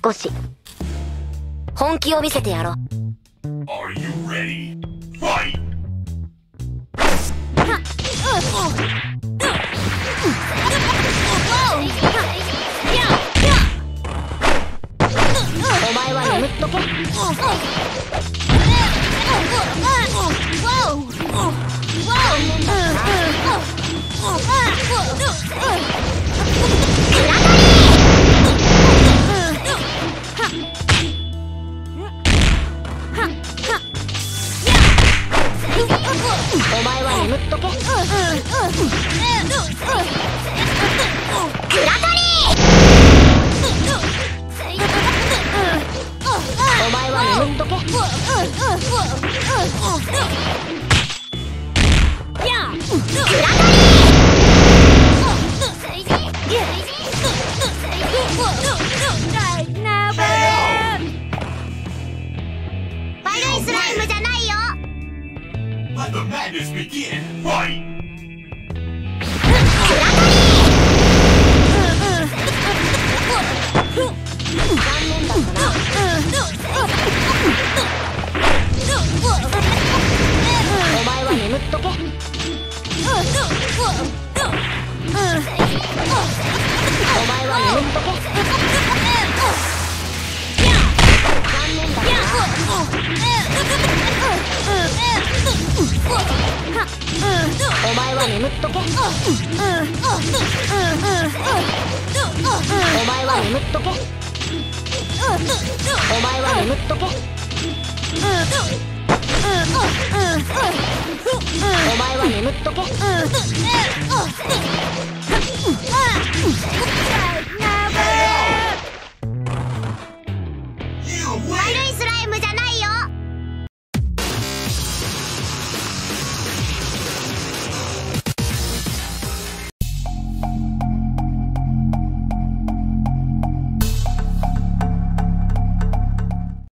少し本気を見せてやろう Are you ready? Fight! お前は眠っとけお前は眠っとけお前は眠っとけ悪 madness begin! Fight! お前は眠っとけお前は眠っとけ。お前は眠っとけ。お前は眠っとけ。お前は眠っとけ。